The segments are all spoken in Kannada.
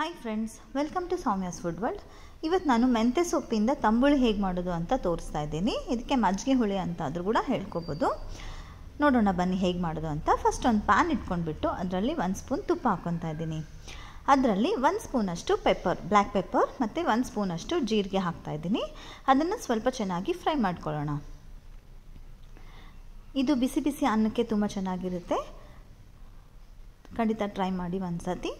Hi friends welcome to Soumya's food world ಇವತ್ತು ನಾನು ಮೆಂತ್ಯ ಸೊಪ್ಪಿಂದ ತಂಬುಳಿ ಹೇಗೆ ಮಾಡೋದು ಅಂತ ತೋರಿಸ್ತಾ ಇದ್ದೀನಿ. ಇದಕ್ಕೆ ಮಜ್ಜಿಗೆ ಹುಳಿ ಅಂತ ಆದರೂ ಕೂಡ ಹೇಳ್ಕೊಬೋದು. ನೋಡೋಣ ಬನ್ನಿ ಹೇಗೆ ಮಾಡೋದು ಅಂತ. ಫಸ್ಟ್ ಒಂದು ಪ್ಯಾನ್ ಇಟ್ಕೊಂಡ್ಬಿಟ್ಟು ಅದರಲ್ಲಿ ಒಂದು ಸ್ಪೂನ್ ತುಪ್ಪ ಹಾಕ್ಕೊತಾ ಇದ್ದೀನಿ. ಅದರಲ್ಲಿ ಒಂದು ಸ್ಪೂನಷ್ಟು ಪೆಪ್ಪರ್ ಬ್ಲ್ಯಾಕ್ ಪೆಪ್ಪರ್ ಮತ್ತು ಒಂದು ಸ್ಪೂನಷ್ಟು ಜೀರಿಗೆ ಹಾಕ್ತಾ ಇದ್ದೀನಿ. ಅದನ್ನು ಸ್ವಲ್ಪ ಚೆನ್ನಾಗಿ ಫ್ರೈ ಮಾಡ್ಕೊಳ್ಳೋಣ. ಇದು ಬಿಸಿ ಬಿಸಿ ಅನ್ನಕ್ಕೆ ತುಂಬ ಚೆನ್ನಾಗಿರುತ್ತೆ. ಖಂಡಿತ ಟ್ರೈ ಮಾಡಿ ಒಂದು ಸತಿ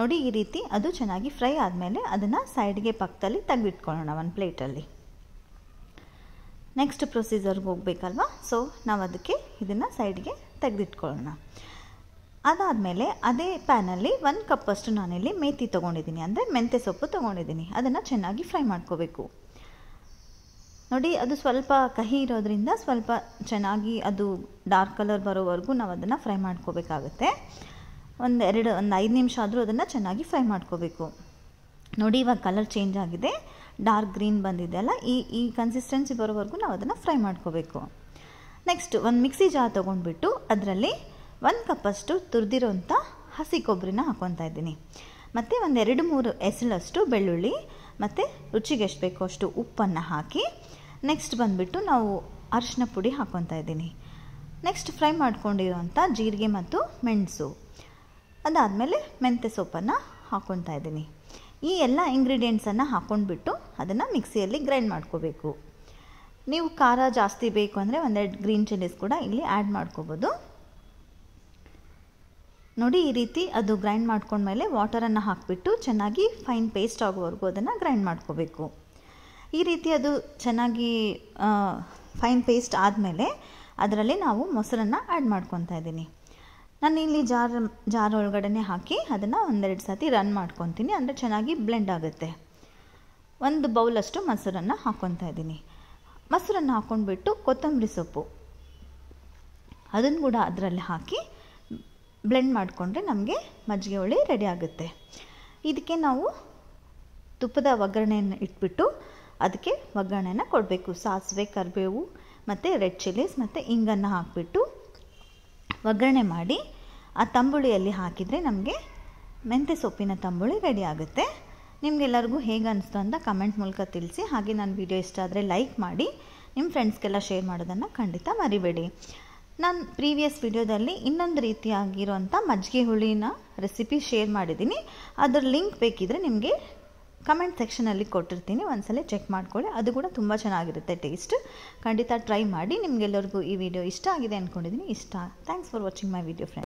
ನೋಡಿ ಈ ರೀತಿ ಅದು ಚೆನ್ನಾಗಿ ಫ್ರೈ ಆದಮೇಲೆ ಅದನ್ನು ಸೈಡ್ಗೆ ಪಕ್ಕದಲ್ಲಿ ತೆಗೆದಿಟ್ಕೊಳ್ಳೋಣ ಒಂದು ಪ್ಲೇಟಲ್ಲಿ ನೆಕ್ಸ್ಟ್ ಪ್ರೊಸೀಜರ್ಗೆ ಹೋಗಬೇಕಲ್ವ? ಸೊ ನಾವು ಅದಕ್ಕೆ ಇದನ್ನು ಸೈಡ್ಗೆ ತೆಗೆದಿಟ್ಕೊಳ್ಳೋಣ. ಅದಾದಮೇಲೆ ಅದೇ ಪ್ಯಾನಲ್ಲಿ ಒಂದು ಕಪ್ಪಷ್ಟು ನಾನಿಲ್ಲಿ ಮೇತಿ ತೊಗೊಂಡಿದ್ದೀನಿ. ಅಂದರೆ ಮೆಂತ್ಯ ಸೊಪ್ಪು ತೊಗೊಂಡಿದ್ದೀನಿ. ಅದನ್ನು ಚೆನ್ನಾಗಿ ಫ್ರೈ ಮಾಡ್ಕೋಬೇಕು. ನೋಡಿ, ಅದು ಸ್ವಲ್ಪ ಕಹಿ ಇರೋದ್ರಿಂದ ಸ್ವಲ್ಪ ಚೆನ್ನಾಗಿ ಅದು ಡಾರ್ಕ್ ಕಲರ್ ಬರೋವರೆಗೂ ನಾವು ಅದನ್ನು ಫ್ರೈ ಮಾಡ್ಕೋಬೇಕಾಗುತ್ತೆ. ಒಂದು ಎರಡು ಒಂದು ಐದು ನಿಮಿಷ ಆದರೂ ಅದನ್ನು ಚೆನ್ನಾಗಿ ಫ್ರೈ ಮಾಡ್ಕೋಬೇಕು. ನೋಡಿ, ಇವಾಗ ಕಲರ್ ಚೇಂಜ್ ಆಗಿದೆ. ಡಾರ್ಕ್ ಗ್ರೀನ್ ಬಂದಿದೆ ಅಲ್ಲ? ಈ ಈ ಕನ್ಸಿಸ್ಟೆನ್ಸಿ ಬರೋವರೆಗೂ ನಾವು ಅದನ್ನು ಫ್ರೈ ಮಾಡ್ಕೋಬೇಕು. ನೆಕ್ಸ್ಟ್ ಒಂದು ಮಿಕ್ಸಿ ಜಾರ್ ತೊಗೊಂಡ್ಬಿಟ್ಟು ಅದರಲ್ಲಿ ಒಂದು ಕಪ್ಪಷ್ಟು ತುರಿದಿರೋಂಥ ಹಸಿ ಕೊಬ್ಬರಿನ ಹಾಕ್ಕೊತಾ ಇದ್ದೀನಿ. ಮತ್ತು ಒಂದು ಎರಡು, ಮೂರು ಎಸಳಷ್ಟು ಬೆಳ್ಳುಳ್ಳಿ, ಮತ್ತು ರುಚಿಗೆ ಎಷ್ಟು ಬೇಕೋ ಅಷ್ಟು ಉಪ್ಪನ್ನು ಹಾಕಿ ನೆಕ್ಸ್ಟ್ ಬಂದುಬಿಟ್ಟು ನಾವು ಅರಿಶಿನ ಪುಡಿ ಹಾಕ್ಕೊತಾ ಇದ್ದೀನಿ. ನೆಕ್ಸ್ಟ್ ಫ್ರೈ ಮಾಡ್ಕೊಂಡಿರೋಂಥ ಜೀರಿಗೆ ಮತ್ತು ಮೆಣಸು. ಅದಾದಮೇಲೆ ಮೆಂತ್ಯ ಸೊಪ್ಪನ್ನು ಹಾಕ್ಕೊತಾ ಇದ್ದೀನಿ. ಈ ಎಲ್ಲ ಇಂಗ್ರೀಡಿಯೆಂಟ್ಸನ್ನು ಹಾಕ್ಕೊಂಡ್ಬಿಟ್ಟು ಅದನ್ನು ಮಿಕ್ಸಿಯಲ್ಲಿ ಗ್ರೈಂಡ್ ಮಾಡ್ಕೋಬೇಕು. ನೀವು ಖಾರ ಜಾಸ್ತಿ ಬೇಕು ಅಂದರೆ ಒಂದೆರಡು ಗ್ರೀನ್ ಚಿಲ್ಲೀಸ್ ಕೂಡ ಇಲ್ಲಿ ಆ್ಯಡ್ ಮಾಡ್ಕೋಬೋದು. ನೋಡಿ, ಈ ರೀತಿ ಅದು ಗ್ರೈಂಡ್ ಮಾಡ್ಕೊಂಡ್ಮೇಲೆ ವಾಟರನ್ನು ಹಾಕಿಬಿಟ್ಟು ಚೆನ್ನಾಗಿ ಫೈನ್ ಪೇಸ್ಟ್ ಆಗೋವರೆಗೂ ಅದನ್ನು ಗ್ರೈಂಡ್ ಮಾಡ್ಕೋಬೇಕು. ಈ ರೀತಿ ಅದು ಚೆನ್ನಾಗಿ ಫೈನ್ ಪೇಸ್ಟ್ ಆದಮೇಲೆ ಅದರಲ್ಲಿ ನಾವು ಮೊಸರನ್ನು ಆ್ಯಡ್ ಮಾಡ್ಕೊತಾ ಇದ್ದೀನಿ. ನಾನು ಇಲ್ಲಿ ಜಾರ್ ಜಾರ್ ಒಳಗಡೆ ಹಾಕಿ ಅದನ್ನು ಒಂದೆರಡು ಸತಿ ರನ್ ಮಾಡ್ಕೊತೀನಿ. ಅಂದರೆ ಚೆನ್ನಾಗಿ ಬ್ಲೆಂಡ್ ಆಗುತ್ತೆ. ಒಂದು ಬೌಲಷ್ಟು ಮೊಸರನ್ನು ಹಾಕ್ಕೊತಾ ಇದ್ದೀನಿ. ಮೊಸರನ್ನು ಹಾಕ್ಕೊಂಡ್ಬಿಟ್ಟು ಕೊತ್ತಂಬರಿ ಸೊಪ್ಪು. ಅದನ್ನು ಕೂಡ ಅದರಲ್ಲಿ ಹಾಕಿ ಬ್ಲೆಂಡ್ ಮಾಡಿಕೊಂಡ್ರೆ ನಮಗೆ ಮಜ್ಜಿಗೆ ಹುಳಿ ರೆಡಿ ಆಗುತ್ತೆ. ಇದಕ್ಕೆ ನಾವು ತುಪ್ಪದ ಒಗ್ಗರಣೆಯನ್ನು ಇಟ್ಬಿಟ್ಟು ಅದಕ್ಕೆ ಒಗ್ಗರಣೆನ ಕೊಡಬೇಕು. ಸಾಸಿವೆ, ಕರಿಬೇವು ಮತ್ತು ರೆಡ್ ಚಿಲ್ಲೀಸ್ ಮತ್ತು ಇಂಗನ್ನು ಹಾಕಿಬಿಟ್ಟು ಒಗ್ಗರಣೆ ಮಾಡಿ ಆ ತಂಬುಳಿಯಲ್ಲಿ ಹಾಕಿದರೆ ನಮಗೆ ಮೆಂತ್ಯ ಸೊಪ್ಪಿನ ತಂಬುಳಿ ರೆಡಿ ಆಗುತ್ತೆ. ನಿಮಗೆಲ್ಲರಿಗೂ ಹೇಗೆ ಅನಿಸ್ತು ಅಂತ ಕಮೆಂಟ್ ಮೂಲಕ ತಿಳಿಸಿ. ಹಾಗೆ ನನ್ನ ವಿಡಿಯೋ ಇಷ್ಟ ಆದರೆ ಲೈಕ್ ಮಾಡಿ. ನಿಮ್ಮ ಫ್ರೆಂಡ್ಸ್ಗೆಲ್ಲ ಶೇರ್ ಮಾಡೋದನ್ನು ಖಂಡಿತ ಮರಿಬೇಡಿ. ನಾನು ಪ್ರೀವಿಯಸ್ ವಿಡಿಯೋದಲ್ಲಿ ಇನ್ನೊಂದು ರೀತಿಯಾಗಿರೋಂಥ ಮಜ್ಜಿಗೆ ಹುಳಿನ ರೆಸಿಪಿ ಶೇರ್ ಮಾಡಿದ್ದೀನಿ. ಅದರ ಲಿಂಕ್ ಬೇಕಿದ್ರೆ ನಿಮಗೆ ಕಮೆಂಟ್ ಸೆಕ್ಷನಲ್ಲಿ ಕೊಟ್ಟಿರ್ತೀನಿ, ಒಂದ್ಸಲ ಚೆಕ್ ಮಾಡ್ಕೊಳ್ಳಿ. ಅದು ಕೂಡ ತುಂಬ ಚೆನ್ನಾಗಿರುತ್ತೆ ಟೇಸ್ಟ್ ಖಂಡಿತ ಟ್ರೈ ಮಾಡಿ. ನಿಮಗೆಲ್ಲರಿಗೂ ಈ ವಿಡಿಯೋ ಇಷ್ಟ ಆಗಿದೆ ಅಂದ್ಕೊಂಡಿದ್ದೀನಿ ಇಷ್ಟ. Thanks for watching my video friend